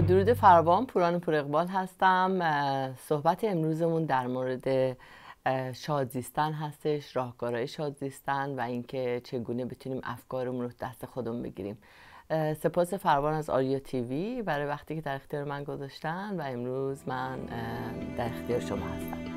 درود فراوان پوران پور اقبال هستم. صحبت امروزمون در مورد شادزیستن هستش راهکارهای شادزیستن و اینکه چگونه بتونیم افکارمون رو دست خودمون بگیریم. سپاس فراوان از آریا تیوی برای وقتی که در اختیار من گذاشتن و امروز من در اختیار شما هستم.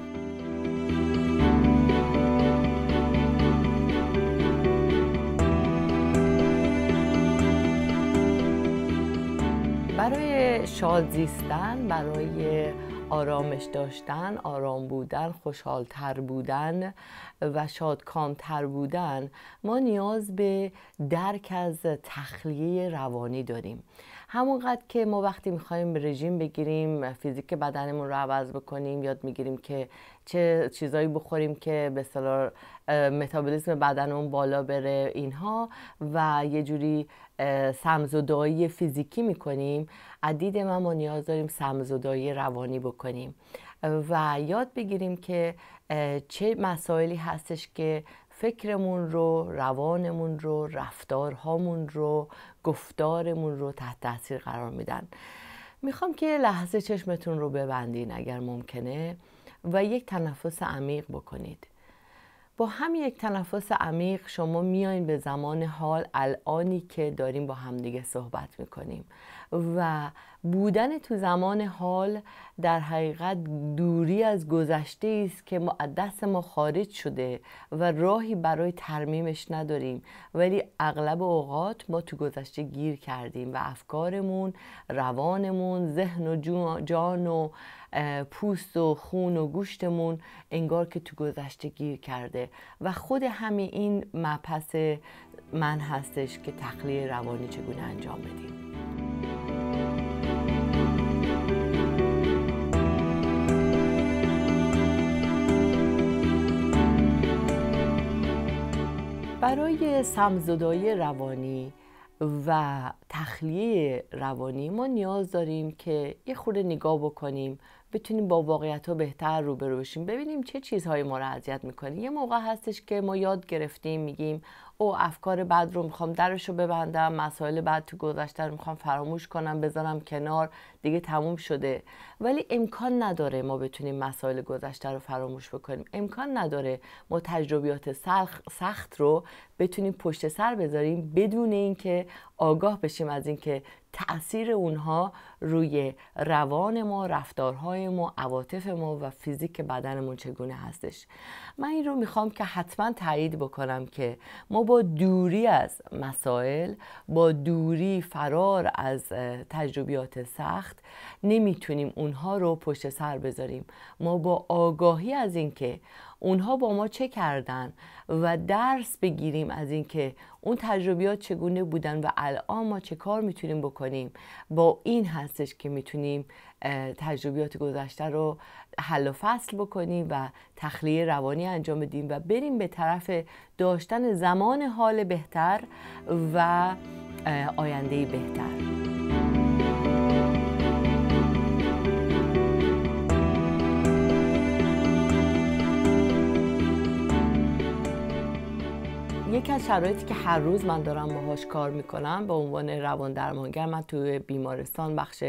برای شاد زیستن برای آرامش داشتن آرام بودن خوشحالتر بودن و شادکامتر بودن ما نیاز به درک از تخلیه روانی داریم. همونقدر که ما وقتی می‌خوایم رژیم بگیریم فیزیک بدنمون رو عوض بکنیم یاد می‌گیریم که چه چیزایی بخوریم که به اصطلاح متابولیسم بدنمون بالا بره اینها و یه جوری سمزدایی فیزیکی می‌کنیم. عدید ما ما نیاز داریم سمزدایی روانی بکنیم. و یاد بگیریم که چه مسائلی هستش که فکرمون رو روانمون رو رفتارهامون رو گفتارمون رو تحت تاثیر قرار میدن. می‌خوام که لحظه چشمتون رو ببندین اگر ممکنه و یک تنفس عمیق بکنید. با هم یک تنفس عمیق شما میایین به زمان حال الانی که داریم با همدیگه صحبت می‌کنیم. و بودن تو زمان حال در حقیقت دوری از گذشته است که ما دست ما خارج شده و راهی برای ترمیمش نداریم. ولی اغلب اوقات ما تو گذشته گیر کردیم و افکارمون روانمون ذهن و جان و پوست و خون و گوشتمون انگار که تو گذشته گیر کرده. و خود همین این مپس من هستش که تخلیه روانی چگونه انجام بدیم. برای سمزدایی روانی و تخلیه روانی ما نیاز داریم که یه خورده نگاه بکنیم بتونیم با واقعیت ها بهتر روبرو بشیم. ببینیم چه چیزهایی ما رو اذیت می‌کنه. یه موقع هستش که ما یاد گرفتیم میگیم او افکار بد رو می‌خوام درش رو ببندم مسائل بد تو گذشته رو می‌خوام فراموش کنم بذارم کنار. دیگه تموم شده. ولی امکان نداره ما بتونیم مسائل گذشته رو فراموش بکنیم. امکان نداره ما تجربیات سخت رو بتونیم پشت سر بذاریم بدون اینکه آگاه بشیم از اینکه تاثیر اونها روی روان ما رفتارهای ما عواطف ما و فیزیک بدنمون چگونه هستش. من این رو می‌خوام که حتما تایید بکنم که ما با دوری از مسائل با دوری فرار از تجربیات سخت نمی‌تونیم اونها رو پشت سر بذاریم. ما با آگاهی از اینکه اونها با ما چه کردن و درس بگیریم از اینکه اون تجربیات چگونه بودن و الان ما چه کار می‌تونیم بکنیم. با این هستش که می‌تونیم تجربیات گذشته رو حل و فصل بکنیم و تخلیه روانی انجام بدیم و بریم به طرف داشتن زمان حال بهتر و آینده بهتر. یکی از شرایطی که هر روز من دارم باهاش کار می‌کنم به عنوان روان درمانگر من توی بیمارستان بخش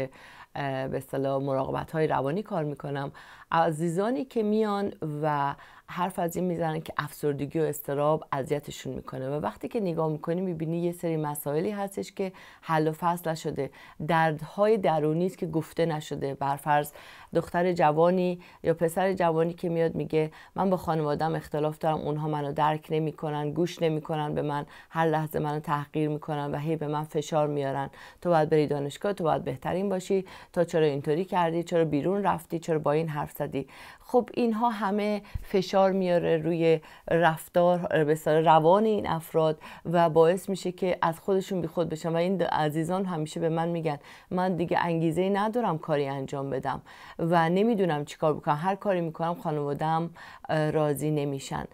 به اصطلاح مراقبت های روانی کار می‌کنم. عزیزانی که میان و حرف از این می‌زنن که افسردگی و استراب اذیتشون می‌کنه. و وقتی که نگاه می‌کنی می‌بینی یه سری مسائلی هستش که حل و فصل نشده. دردهای درونی است که گفته نشده. برفرض دختر جوانی یا پسر جوانی که میاد میگه من با خانوادم اختلاف دارم اونها منو درک نمی‌کنن گوش نمی‌کنن به من هر لحظه منو تحقیر می‌کنن و هی به من فشار میارن. تو باید بری دانشگاه تو باید بهترین باشی. تا چرا اینطوری کردی؟ چرا بیرون رفتی؟ چرا با این حرف زدی خب اینها همه فشار میاره روی رفتار به روان این افراد و باعث میشه که از خودشون بی خود بشن. و این عزیزان همیشه به من میگن من دیگه انگیزه ندارم کاری انجام بدم و نمی‌دونم چیکار بکنم. هر کاری می‌کنم خانوادم راضی نمیشن.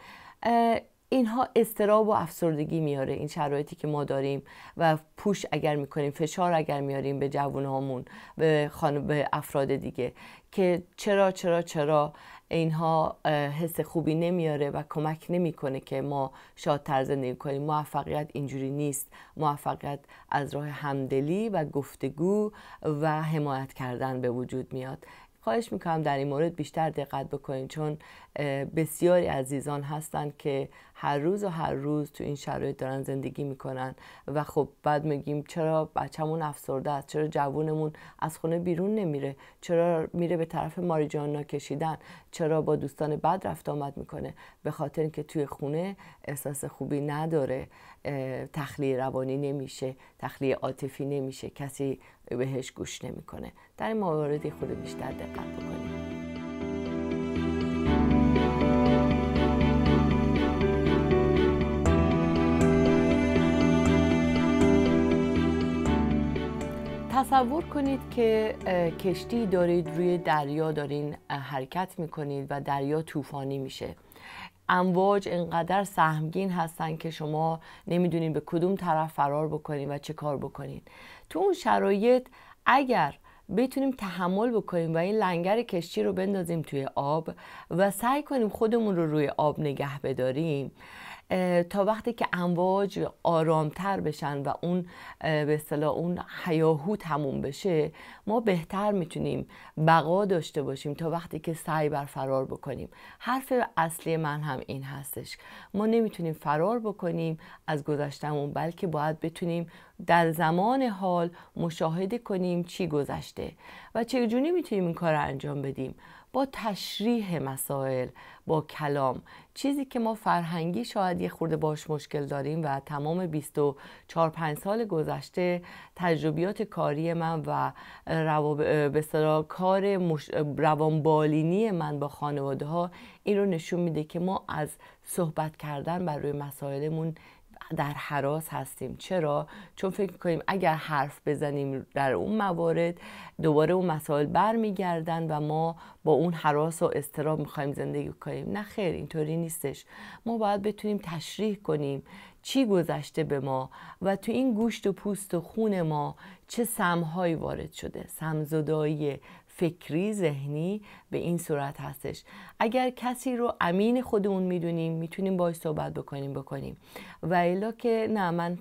اینها استراب و افسردگی میاره این شرایطی که ما داریم و پوش اگر می‌کنیم فشار اگر میاریم به جوانهامون به, خان... به افراد دیگه که چرا چرا چرا اینها حس خوبی نمیاره و کمک نمی‌کنه که ما شادتر زندگی کنیم. موفقیت اینجوری نیست. موفقیت از راه همدلی و گفتگو و حمایت کردن به وجود میاد. خواهش می‌کنم در این مورد بیشتر دقت بکنید چون بسیاری عزیزان هستند که هر روز و هر روز تو این شرایط دارن زندگی می‌کنن و خب بعد میگیم چرا بچه‌مون افسرده است؟ چرا جوونمون از خونه بیرون نمیره؟ چرا میره به طرف ماریجانا کشیدن؟ چرا با دوستان بد رفت آمد می‌کنه؟ به خاطر اینکه توی خونه احساس خوبی نداره تخلیه روانی نمیشه تخلیه عاطفی نمیشه. کسی بهش گوش نمی‌کنه. در این مواردی خود بیشتر دقت بکنیم. تصور کنید که کشتی دارید روی دریا دارین حرکت می‌کنید و دریا طوفانی میشه. امواج انقدر سهمگین هستن که شما نمی‌دونید به کدوم طرف فرار بکنید و چه کار بکنید تو اون شرایط اگر بتونیم تحمل بکنیم و این لنگر کشتی رو بندازیم توی آب و سعی کنیم خودمون رو روی آب نگه بداریم تا وقتی که امواج آرامتر بشن و اون به اصطلاح اون حیاهو تموم بشه ما بهتر می‌تونیم بقا داشته باشیم تا وقتی که سعی بر فرار بکنیم. حرف اصلی من هم این هستش. ما نمی‌تونیم فرار بکنیم از گذشتمون بلکه باید بتونیم در زمان حال مشاهده کنیم چی گذشته و چگونه می‌تونیم این کار رو انجام بدیم. با تشریح مسائل با کلام. چیزی که ما فرهنگی شاید یه خورده باش مشکل داریم و تمام 24 5 سال گذشته تجربیات کاری من و به کار مش... روانبالینی من با خانواده ها این رو نشون میده که ما از صحبت کردن بر روی مسائلمون در حراس هستیم. چرا؟ چون فکر کنیم اگر حرف بزنیم در اون موارد دوباره اون مسائل برمیگردن و ما با اون حراس و استراب می‌خوایم زندگی کنیم. نه خیر اینطوری نیستش. ما باید بتونیم تشریح کنیم چی گذشته به ما و تو این گوشت و پوست و خون ما چه سمهایی وارد شده. سمزدایی فکری ذهنی به این صورت هستش. اگر کسی رو امین خودمون می‌دونیم می‌تونیم باش صحبت بکنیم بکنیم. و الا که نه من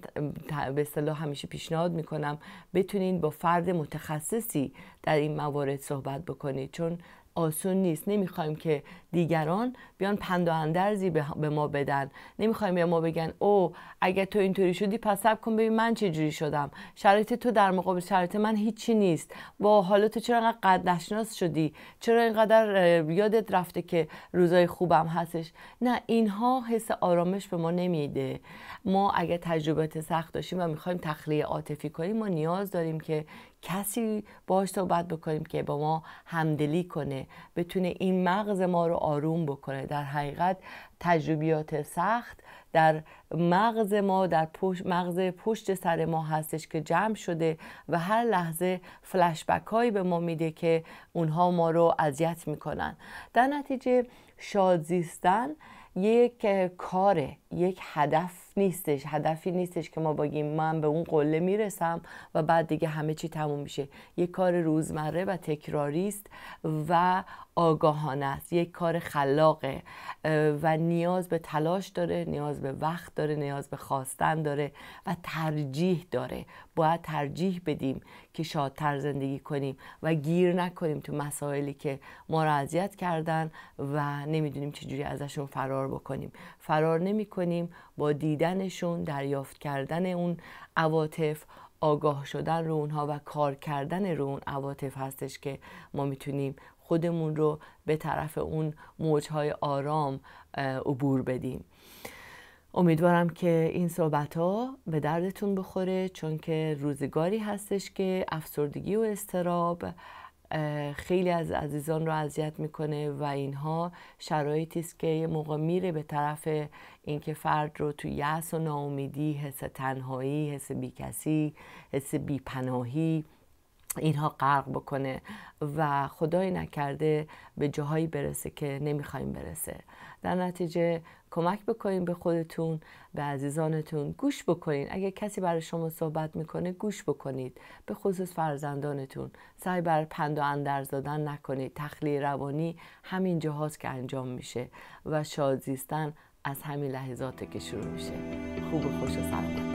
به اصطلاح همیشه پیشنهاد می‌کنم بتونین با فرد متخصصی در این موارد صحبت بکنید. چون آسون نیست. نمی‌خوایم که دیگران بیان پند و اندرزی به ما بدن. نمی‌خوایم به ما بگن او اگه تو اینطوری شدی پس سب کن ببین من چه جوری شدم. شرایط تو در مقابل شرایط من هیچی نیست. با حالا تو چرا انقدر قد نشناس شدی؟ چرا اینقدر یادت رفته که روزای خوبم هستش؟ نه اینها حس آرامش به ما نمیده. ما اگه تجربه سخت داشتیم و می‌خوایم تخلیه عاطفی کنیم ما نیاز داریم که کسی باش صحبت بکنیم که با ما همدلی کنه بتونه این مغز ما رو آروم بکنه. در حقیقت تجربیات سخت در مغز ما در پشت مغز پشت سر ما هستش که جمع شده و هر لحظه فلشبک هایی به ما میده که اونها ما رو اذیت می‌کنن. در نتیجه شادزیستن یک کاره یک هدف. نیستش. هدفی نیستش که ما بگیم من به اون قله می‌رسم و بعد دیگه همه چی تموم میشه. یک کار روزمره و تکراری است و آگاهانه است. یک کار خلاقه و نیاز به تلاش داره نیاز به وقت داره نیاز به خواستن داره و ترجیح داره. باید ترجیح بدیم که شادتر زندگی کنیم و گیر نکنیم تو مسائلی که ما را اذیت کردن و نمی‌دونیم چجوری ازشون فرار بکنیم. فرار نمی کنیم با دیدنشون دریافت کردن اون عواطف آگاه شدن رو اونها و کار کردن رو اون عواطف هستش که ما می‌تونیم خودمون رو به طرف اون موجهای آرام عبور بدیم. امیدوارم که این صحبت ها به دردتون بخوره چون که روزگاری هستش که افسردگی و استراب خیلی از عزیزان رو اذیت می‌کنه و اینها شرایطی است که یه موقع میره به طرف اینکه فرد رو تو یأس و ناامیدی حس تنهایی حس بیکسی حس بیپناهی اینها غرق بکنه و خدای نکرده به جاهایی برسه که نمی‌خوایم برسه. در نتیجه کمک بکنین به خودتون به عزیزانتون. گوش بکنین. اگه کسی برای شما صحبت می‌کنه گوش بکنید. به خصوص فرزندانتون. سعی بر پند و اندرز دادن نکنید. تخلیه روانی همین جاهاست که انجام میشه و شادزیستن از همین لحظاته که شروع میشه. خوب و خوش و سلامت.